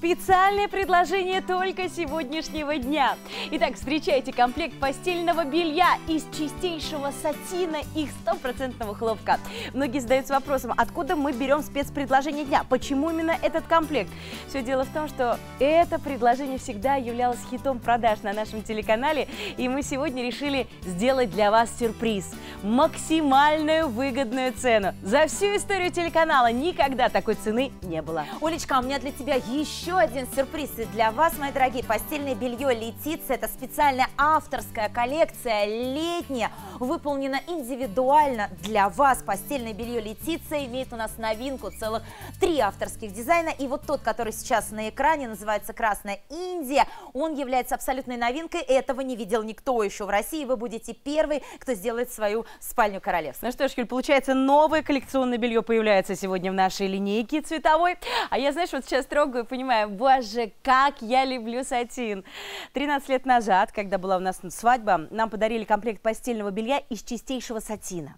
Специальное предложение только сегодняшнего дня. Итак, встречайте комплект постельного белья из чистейшего сатина и стопроцентного хлопка. Многие задаются вопросом, откуда мы берем спецпредложение дня? Почему именно этот комплект? Все дело в том, что это предложение всегда являлось хитом продаж на нашем телеканале, и мы сегодня решили сделать для вас сюрприз. Максимальную выгодную цену. За всю историю телеканала никогда такой цены не было. Олечка, у меня для тебя еще еще один сюрприз для вас, мои дорогие. Постельное белье Летиция. Это специальная авторская коллекция летняя, выполнена индивидуально для вас. Постельное белье Летиция имеет у нас новинку, целых три авторских дизайна. И вот тот, который сейчас на экране, называется «Красная Индия». Он является абсолютной новинкой. Этого не видел никто еще в России. Вы будете первый, кто сделает свою спальню королевства. Ну что ж, Юль, получается, новое коллекционное белье появляется сегодня в нашей линейке цветовой. А я, знаешь, вот сейчас трогаю, понимаю, понимаю, боже, как я люблю сатин. 13 лет назад, когда была у нас свадьба, нам подарили комплект постельного белья из чистейшего сатина.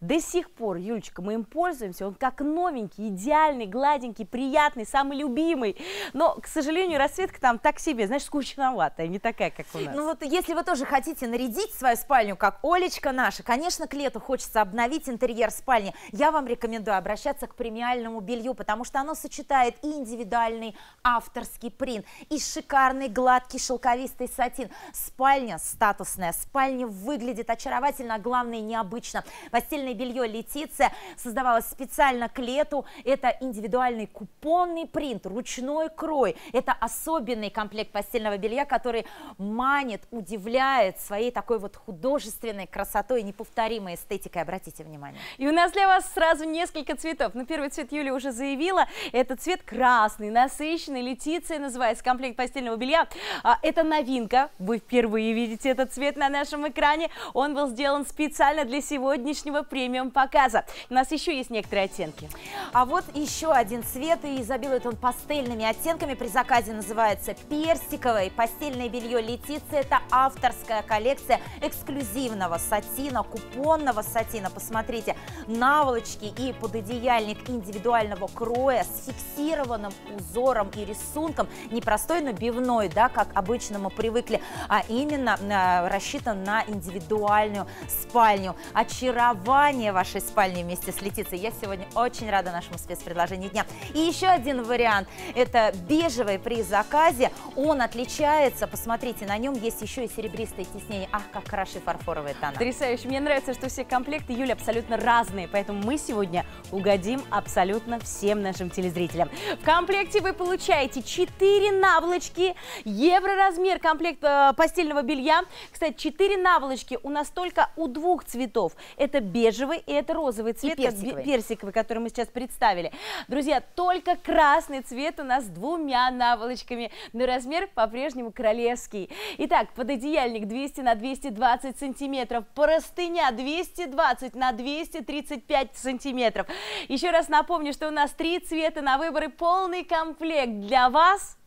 До сих пор, Юлечка, мы им пользуемся, он как новенький, идеальный, гладенький, приятный, самый любимый. Но, к сожалению, расцветка там так себе, знаешь, скучноватая, не такая, как у нас. Ну вот, если вы тоже хотите нарядить свою спальню, как Олечка наша, конечно, к лету хочется обновить интерьер спальни, я вам рекомендую обращаться к премиальному белью, потому что оно сочетает и индивидуальный авторский принт, и шикарный гладкий шелковистый сатин. Спальня статусная, спальня выглядит очаровательно, а главное необычно. Постельное постельное белье Летиция создавалось специально к лету. Это индивидуальный купонный принт, ручной крой. Это особенный комплект постельного белья, который манит, удивляет своей такой вот художественной красотой, неповторимой эстетикой. Обратите внимание. И у нас для вас сразу несколько цветов. Ну, первый цвет Юля уже заявила. Это цвет красный, насыщенный. Летиция называется комплект постельного белья. А, это новинка. Вы впервые видите этот цвет на нашем экране. Он был сделан специально для сегодняшнего премиум показа. У нас еще есть некоторые оттенки. А вот еще один цвет, и изобилует он пастельными оттенками. При заказе называется персиковый. Постельное белье Летиция. Это авторская коллекция эксклюзивного сатина, купонного сатина. Посмотрите, наволочки и пододеяльник индивидуального кроя с фиксированным узором и рисунком. Не простой набивной, да, как обычно мы привыкли, а именно э, рассчитан на индивидуальную спальню. Очаровательный название вашей спальни вместе с Летицей. Я сегодня очень рада нашему спецпредложению дня. И еще один вариант. Это бежевый при заказе. Он отличается. Посмотрите, на нем есть еще и серебристое тиснение. Ах, как хороши фарфоровые тона. Потрясающе. Мне нравится, что все комплекты Юли абсолютно разные. Поэтому мы сегодня угодим абсолютно всем нашим телезрителям. В комплекте вы получаете 4 наволочки, евро размер комплект э, постельного белья. Кстати, 4 наволочки у нас только у двух цветов. Это бежевый бежевый и это розовый цвет, и персиковый. персиковый, который мы сейчас представили. Друзья, только красный цвет у нас с двумя наволочками, но размер по-прежнему королевский. Итак, пододеяльник 200 на 220 сантиметров, простыня 220 на 235 сантиметров. Еще раз напомню, что у нас три цвета на выбор и полный комплект для вас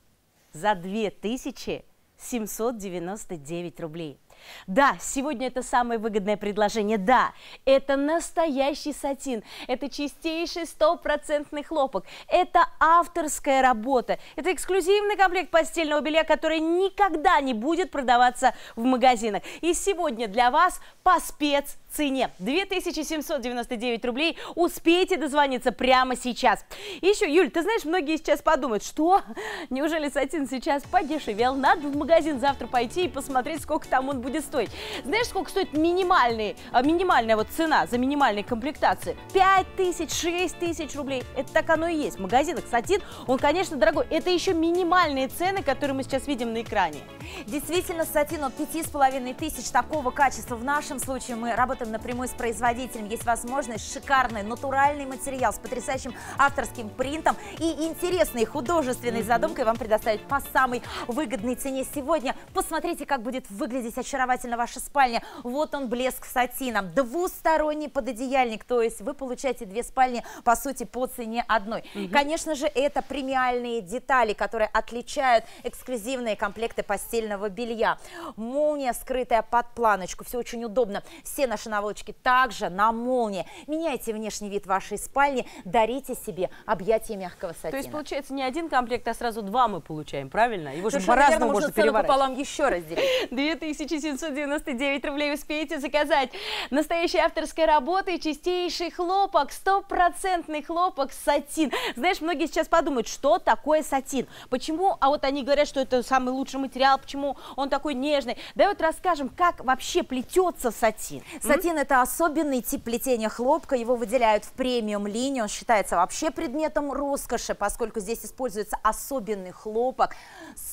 за 2799 рублей. Да, сегодня это самое выгодное предложение. Да, это настоящий сатин, это чистейший стопроцентный хлопок, это авторская работа, это эксклюзивный комплект постельного белья, который никогда не будет продаваться в магазинах. И сегодня для вас по спец цене 2799 рублей. Успейте дозвониться прямо сейчас. Еще, Юль, ты знаешь, многие сейчас подумают, что? Неужели сатин сейчас подешевел? Надо в магазин завтра пойти и посмотреть, сколько там он будет стоить. Знаешь, сколько стоит минимальный, а, минимальная вот цена за минимальной комплектации? 5 тысяч, 6 тысяч рублей. Это так оно и есть. В сатин, он, конечно, дорогой. Это еще минимальные цены, которые мы сейчас видим на экране. Действительно, сатин от 5,5 тысяч такого качества. В нашем случае мы работаем работаем напрямую с производителем. Есть возможность шикарный натуральный материал с потрясающим авторским принтом и интересной художественной задумкой вам предоставить по самой выгодной цене сегодня. Посмотрите, как будет выглядеть очаровательно ваша спальня. Вот он блеск сатином. Двусторонний пододеяльник, то есть вы получаете две спальни, по сути, по цене одной. Угу. Конечно же, это премиальные детали, которые отличают эксклюзивные комплекты постельного белья. Молния, скрытая под планочку, все очень удобно. Все наши наволочки также на молнии. Меняйте внешний вид вашей спальни, дарите себе объятия мягкого сатина. То есть, получается, не один комплект, а сразу два мы получаем, правильно? Его же по-разному можно переворачивать. пополам еще разделить. 2799 рублей успеете заказать. Настоящая авторская работа и чистейший хлопок, стопроцентный хлопок, сатин. Знаешь, многие сейчас подумают, что такое сатин? Почему? А вот они говорят, что это самый лучший материал, почему он такой нежный. Давай вот расскажем, как вообще плетется сатин. Сатин – это особенный тип плетения хлопка, его выделяют в премиум линию, он считается вообще предметом роскоши, поскольку здесь используется особенный хлопок,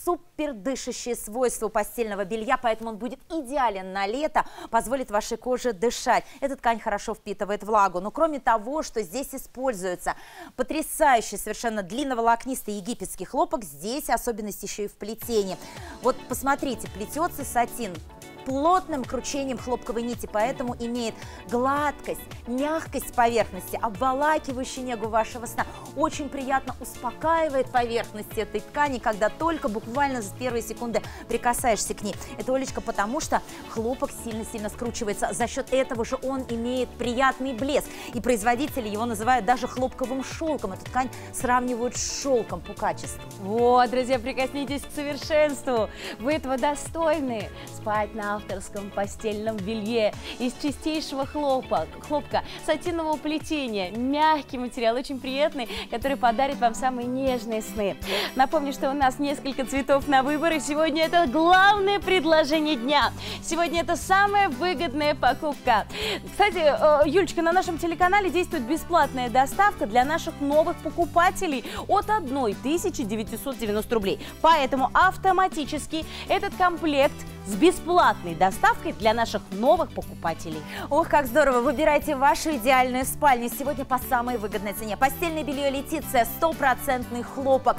супер дышащие свойства постельного белья, поэтому он будет идеален на лето, позволит вашей коже дышать. Эта ткань хорошо впитывает влагу, но кроме того, что здесь используется потрясающий совершенно длинноволокнистый египетский хлопок, здесь особенность еще и в плетении. Вот посмотрите, плетется сатин плотным кручением хлопковой нити, поэтому имеет гладкость, мягкость поверхности, обволакивающую негу вашего сна. Очень приятно успокаивает поверхность этой ткани, когда только буквально за первые секунды прикасаешься к ней. Это, Олечка, потому что хлопок сильно-сильно скручивается. За счет этого же он имеет приятный блеск. И производители его называют даже хлопковым шелком. Эту ткань сравнивают с шелком по качеству. Вот, друзья, прикоснитесь к совершенству. Вы этого достойны. Спать на авторском постельном белье из чистейшего хлопа, хлопка, сатинового плетения. Мягкий материал, очень приятный, который подарит вам самые нежные сны. Напомню, что у нас несколько цветов на выбор, и сегодня это главное предложение дня. Сегодня это самая выгодная покупка. Кстати, э, Юлечка, на нашем телеканале действует бесплатная доставка для наших новых покупателей от 1990 рублей. Поэтому автоматически этот комплект с бесплатной доставкой для наших новых покупателей. Ох, как здорово! Выбирайте вашу идеальную спальню сегодня по самой выгодной цене. Постельное белье Летиция, стопроцентный хлопок,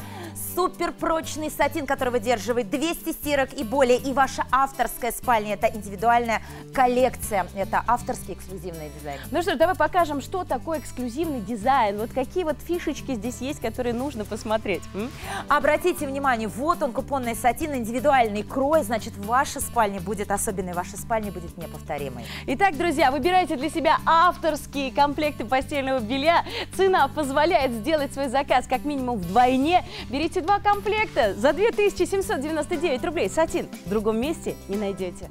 супер прочный сатин, который выдерживает 200 стирок и более. И ваша авторская спальня – это индивидуальная коллекция, это авторский эксклюзивный дизайн. Ну что, давай покажем, что такое эксклюзивный дизайн. Вот какие вот фишечки здесь есть, которые нужно посмотреть. М? Обратите внимание, вот он купонный сатин, индивидуальный крой, значит, ваша спальня будет особенной, ваша спальня будет неповторимой. Итак, друзья, выбирайте для себя авторские комплекты постельного белья. Цена позволяет сделать свой заказ как минимум вдвойне. Берите два комплекта за 2799 рублей. Сатин в другом месте не найдете.